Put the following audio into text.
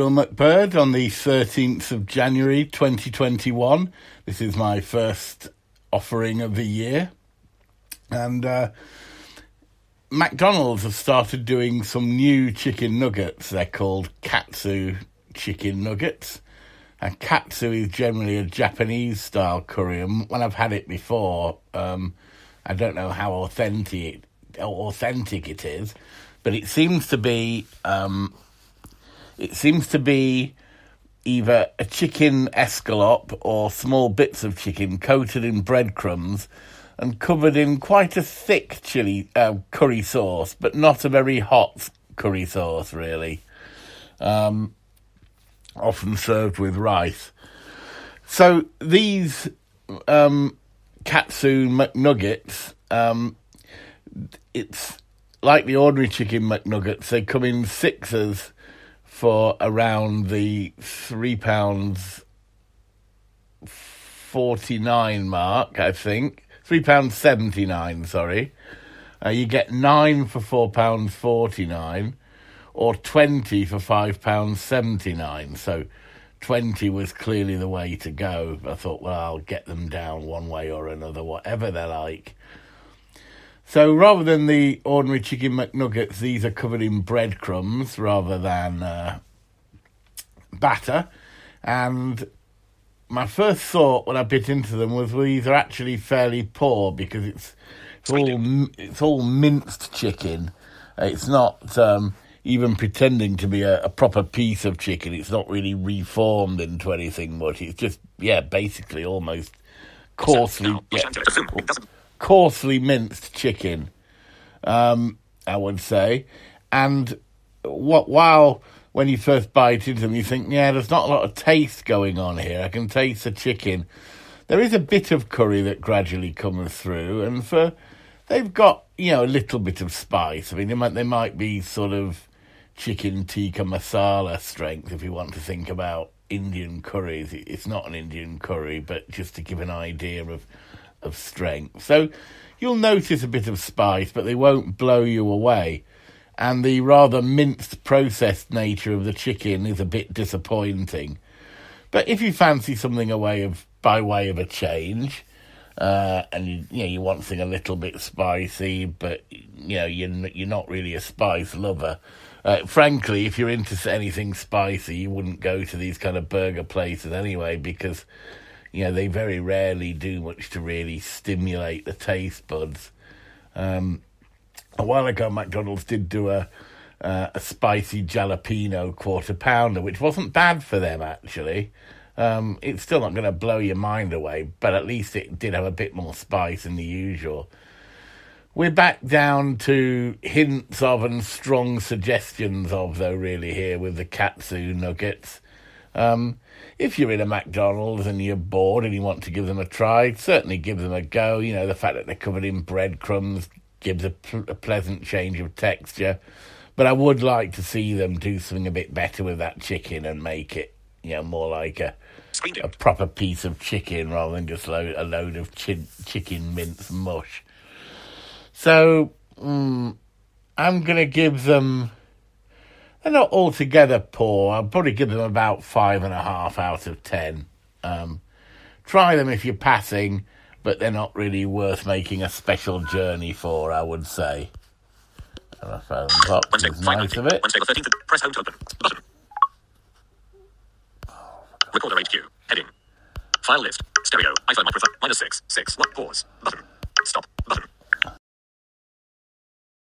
Bill McBird on the 13th of January 2021. This is my first offering of the year. And uh, McDonald's have started doing some new chicken nuggets. They're called Katsu chicken nuggets. And katsu is generally a Japanese style curry. And when I've had it before, um, I don't know how authentic authentic it is, but it seems to be um, it seems to be either a chicken escalope or small bits of chicken coated in breadcrumbs and covered in quite a thick chili uh, curry sauce, but not a very hot curry sauce, really. Um, often served with rice. So these um, katsu McNuggets, um, it's like the ordinary chicken McNuggets. They come in sixes for around the three pounds forty nine mark, I think. Three pounds seventy nine. Sorry, uh, you get nine for four pounds forty nine, or twenty for five pounds seventy nine. So. 20 was clearly the way to go. I thought, well, I'll get them down one way or another, whatever they're like. So rather than the ordinary chicken McNuggets, these are covered in breadcrumbs rather than uh, batter. And my first thought when I bit into them was, well, these are actually fairly poor because it's it's all it's all minced chicken. It's not um, even pretending to be a, a, proper piece of chicken. It's not really reformed into anything much. It's just yeah, basically almost coarsely. Yeah, coarsely minced chicken, um, I would say. And what while when you first bite into them, you think, yeah, there's not a lot of taste going on here. I can taste the chicken. There is a bit of curry that gradually comes through, and for they've got you know a little bit of spice. I mean, they might they might be sort of chicken tikka masala strength if you want to think about Indian curries. It's not an Indian curry, but just to give an idea of of strength. So you'll notice a bit of spice, but they won't blow you away. And the rather minced, processed nature of the chicken is a bit disappointing. But if you fancy something away of by way of a change, uh, and you, you know you want something a little bit spicy, but you know you're you're not really a spice lover. Uh, frankly, if you're into anything spicy, you wouldn't go to these kind of burger places anyway because you know, they very rarely do much to really stimulate the taste buds. Um, a while ago, McDonald's did do a uh, a spicy jalapeno quarter pounder, which wasn't bad for them actually. Um, it's still not going to blow your mind away, but at least it did have a bit more spice than the usual. We're back down to hints of and strong suggestions of, though, really, here with the katsu nuggets. Um, if you're in a McDonald's and you're bored and you want to give them a try, certainly give them a go. You know, the fact that they're covered in breadcrumbs gives a, a pleasant change of texture. But I would like to see them do something a bit better with that chicken and make it, you know, more like a a proper piece of chicken rather than just lo- a load of chi- chicken mince mush. So mm, I'm going to give them they're not altogether poor. I'd probably give them about five and a half out of ten. Um, try them if you're passing, but they're not really worth making a special journey for, I would say. Telephone box Wednesday, is nice of it. Wednesday the 13th, press home to open. Button. Recorder HQ. Heading. File list. Stereo. iPhone microphone. Minus 6. 6. What? Pause. Button.